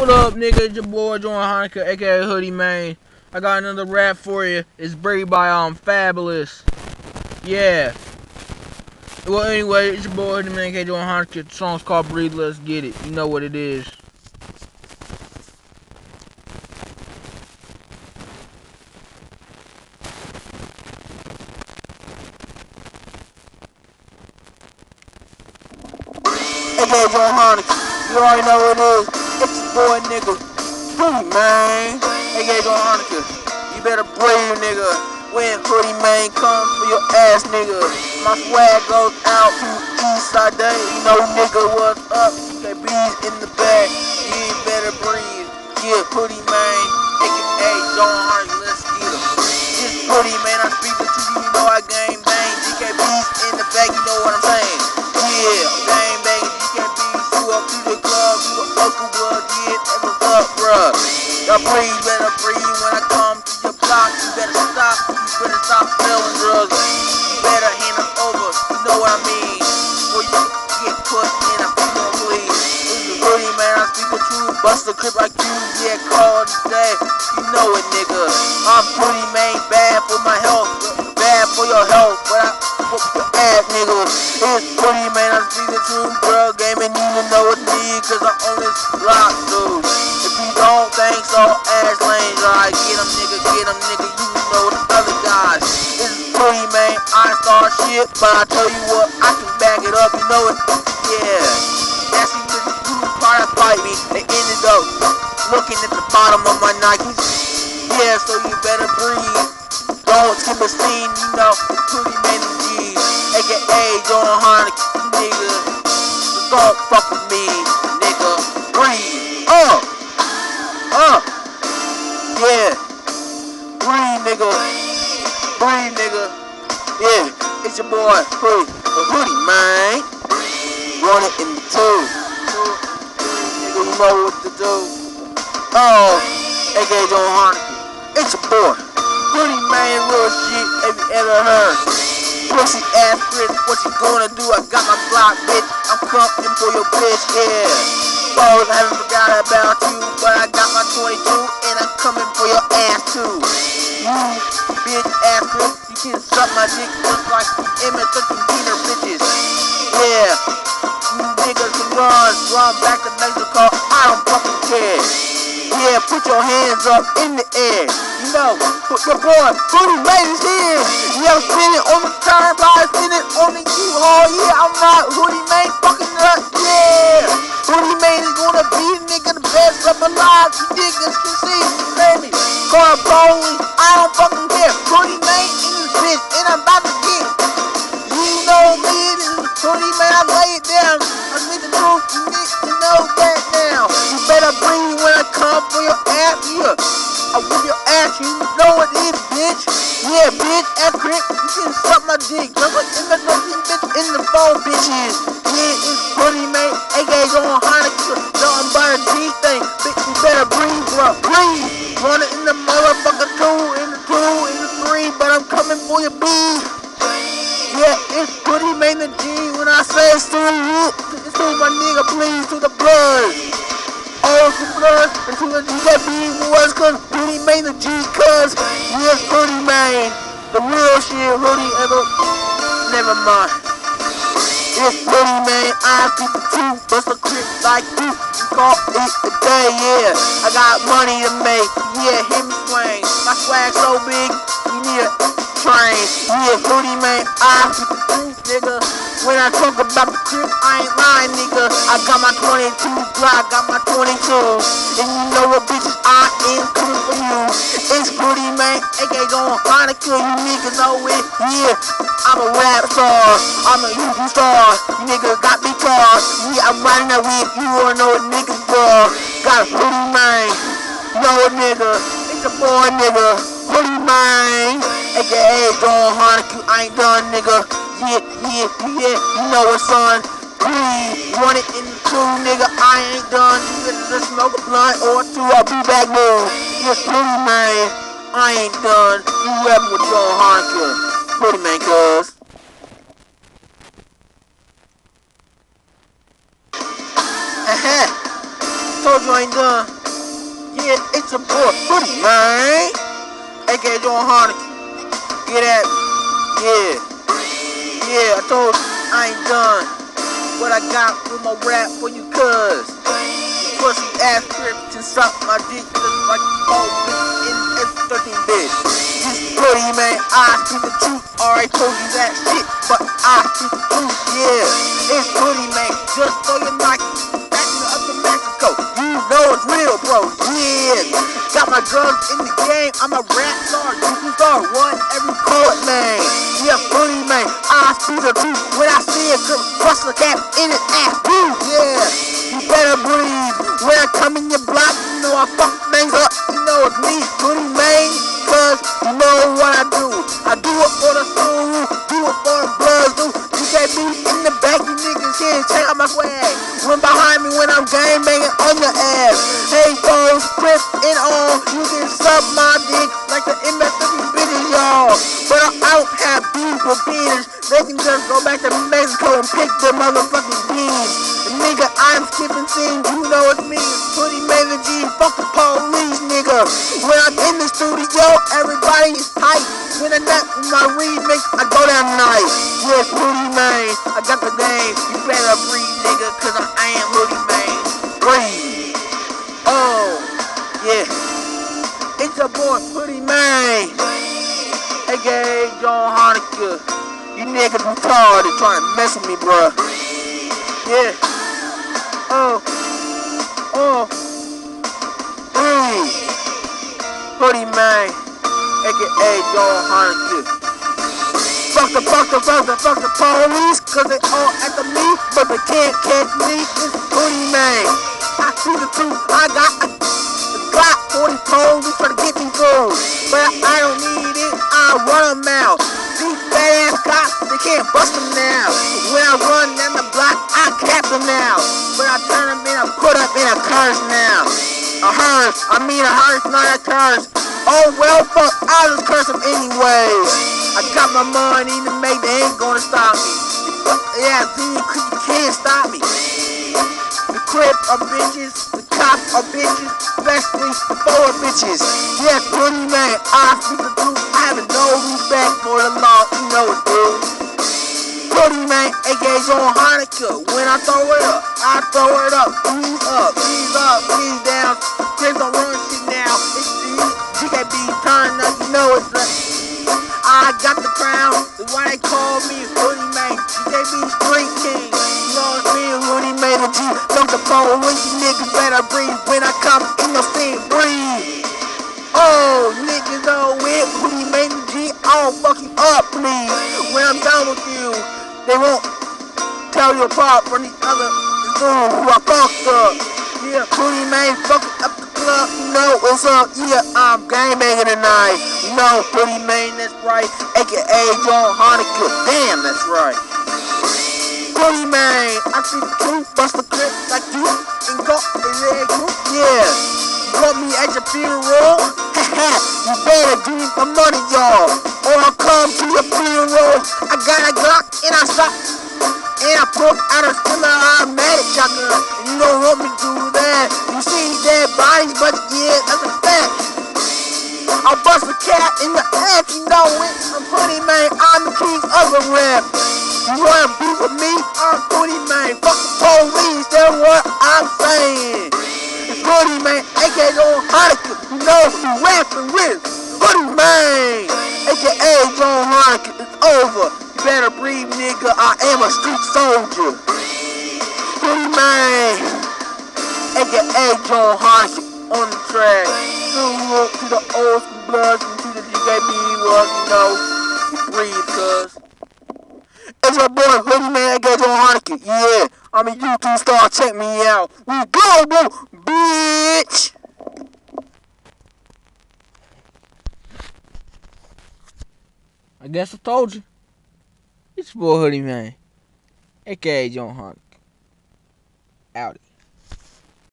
What up, nigga? It's your boy Jordan Honaker, aka Hoodie Man. I got another rap for you. It's Breathe by um Fabolous. Yeah. Well, anyway, it's your boy Hoodie Man, aka Jordan Honaker. The song's called Breathe. Let's get it. You know what it is. aka John Honaker. You already know what it is. Boy nigga. Hoodie man. aka John Honaker. You better brave nigga. When Hoodie man come for your ass nigga. My swag goes out to East Side Day. You know nigga what's up. KB's in the back. You better breathe. Yeah, Hoodie man. aka John Honaker. Let's get him. This Hoodie man, I speak to you. You know I game bang. GKB's in the back. You know what I'm saying. Breathe, better breathe when I come to your block. You better stop. You better stop selling drugs. You better hand them over. You know what I mean. Or you get put in a funeral. This is Hoodie man. I speak the truth. Bust a crib like you. Yeah, call today. You know it, nigga. I'm pretty man. Bad for my health. Bad for your health. But I whoop your ass, nigga. It's pretty man. I speak the truth, bro. Game and you know what me. Cause I own this block, dude. If you don't think so, ass lanes. Alright, get him, nigga. Get him, nigga. You know the other guys. Is pretty man. I start shit. But I tell you what, I can back it up. You know it? Yeah. That's the who try to fight me. They ended up looking at the bottom of my Nikes. Yeah, so you better breathe. Don't skip a scene, you know, it's pretty many G's. AKA John Honaker, nigga. Don't fuck with me, nigga. Nigga. Yeah. It's your boy. The Hoodie, man. Run it in the two. Nigga, you know what to do. Oh, AKA John Honaker. It's your boy. Hoodie man, real shit, have you ever heard? Pussy ass bitch, what you gonna do? I got my block, bitch. I'm coming for your bitch, yeah. Balls, I haven't forgot about you, but I got my 22 and I'm coming for your ass too. You bitch bitch, you can suck my dick just like Emmett the Peter bitches. Yeah, you niggas can run, run back to Mexico. I don't fucking care. Yeah, put your hands up in the air. You know, put your boy, Booty his here. Yeah, I'm spinning on the turnpike, spinning on the U-Haul. Yeah, I'm not Hoodie Mane, fucking up. Yeah, Hoodie Mane is gonna be nigga the best of my life. You niggas can see, hear me. Car bowling, I don't fucking care. Hoodie Mane in this bitch, and I'm about to get. You know me, is Hoodie Mane, I lay it down. I speak the truth, you need to know that now. You better bring me when I come for your ass, yeah. I whip your ass, you know what it is, bitch. Yeah, bitch, ass grip, you can suck my dick. Just like in the bitch, in the phone, bitches. Yeah, it's Hoodie Mane, aka nothing but a G thing. Bitch, you better breathe, bro, breathe. Run your. Yeah, it's Hoodie Mane the G when I say it's to it's through my nigga, please, through the blood. Oh, to blood, and to the GKB was cause Hoodie Mane the G, cause yes, Hoodie Mane, the real shit, Hoodie ever, never mind. It's Hoodie Mane, I keep the truth, bust a clip like you, you call it a day, yeah. I got money to make, yeah, hit me swing. My swag so big, you need a train. Yeah, Hoodie man, I keep the truth, nigga. When I talk about the crib, I ain't lying, nigga. I got my 22 Glock, got my 22. And you know what, bitches, I am coming for you. It's Hoodie Mane, aka going Honaker, you niggas know it. Yeah, I'm a rap star, I'm a YouTube star. You niggas got me cars. Yeah, I'm riding that whip, you wanna know what niggas bro. Got Mane, you know what, nigga. It's a boy, nigga. Hoodie Mane, aka John Honaker, I ain't done, nigga. Yeah, yeah, yeah, you know what's on. Breathe, run it in two, nigga. I ain't done. You better just smoke a blunt or two. I'll be back, man. Yes, Hoodie Mane, I ain't done. You rapping with John Honaker. Hoodie Mane, cuz. Uh-huh. told you I ain't done. Yeah, it's a boy, Hoodie, man. AKA John Harnick. Get at me. Yeah. Yeah, I told you I ain't done. What I got with my rap for you cuz. Pussy ass script and suck my dick just like old bitch in S13 bitch. This bloody man, I speak the truth. Already told you that shit, but I speak the truth, yeah. It's bloody man, just so you like bro. Yeah. Got my drugs in the game. I'm a rap star, superstar, one every court man. Yeah, bloody man, I speak the truth. When I see a a cap in his ass, Woo, yeah. You better breathe. When I come in your block, you know I fuck things up. You know it's me, bloody man. Cause you know what I do. I do it for the soul, do it for the blood, do. You got me in the back, you niggas can't check out my swag. Run behind me when I'm game They just go back to Mexico and pick their motherfucking beans. Nigga, I'm skipping scenes, you know it's me. Putty Maven G, fuck the police, nigga. When I'm in the studio, everybody is tight. When I'm not in my remix, I go down night. Yeah, Putty Man, I got the name. You better breathe, nigga, cause I am Hoodie Man. Breathe. Oh, yeah. It's your boy, Putty Man. AKA John Honaker. Niggas retarded trying to mess with me, bruh. Yeah. Oh. Oh. Hey. Hoodie man. AKA John Honaker. Fuck the, fuck the, fuck the, fuck the police, cause they all after me, but they can't catch me. It's Hoodie man. I see the truth. I got a, Glock 40 police trying to get me through. But I can't bust them now. When I run down the block, I cap them now. But I turn them in, I put up in a curse now. A hearse, I mean a hearse, not a curse. Oh well, fuck, I'll just curse them anyways. I got my money to make, they ain't gonna stop me. Yeah, see, you can't stop me. The crib are bitches, the cops are bitches, especially the four bitches. Yes, pretty man, I speak the truth. I have no respect for the law, you know it, dude. Pretty man, aka John Honaker. When I throw it up, I throw it up. Please up, please up, please down. Chris don't run shit now. It's GKB turn up, you know it's like. I got the crown, that's why they call me Hoodie Man. GKB Street King. You know it's me, Hoodie Man, the G. Fuck the phone, when you niggas better breathe. When I come in the scene, breathe. Oh, niggas oh, on with Hoodie Man, the G. I'll fuck you up, please. When I'm done with you, they won't tell you apart from the other dude who I fucked up. Yeah, Hoodie Man, fucking up the club. You know what's up? Yeah, I'm banging tonight. You know, Hoodie Man, that's right. AKA John Honaker. Damn, that's right. Hoodie Man, I see the truth, bust the clip like you and go in there, group. Yeah. Want me at your funeral? Haha, you better give me money, y'all. Or I'll come to your funeral. I got a Glock and I shot. And I broke out a semi-automatic shotgun. You don't want me to do that. You see dead bodies, but yeah, that's a fact. I'll bust a cat in the ass, you know it. I'm Hoodie Man, I'm the king of the rap. You wanna be with me? I'm Hoodie Man. Fuck the police, that's what I'm saying. Hoodie Man, aka John Honaker. You know who rapping with. Hoodie Man, aka John Honaker. It's over. You better breathe, nigga. I am a street soldier. Hoodie Man, aka John Honaker on the track. Salute to the old school bloods and to the GKB was, you know, breathe, cuz. It's my boy Hoodie Man, aka John Honaker. Yeah, I'm a YouTube star. Check me out. We go, global, bitch. I guess I told you. It's your boy Hoodie Man. AKA John Hunt. Outie.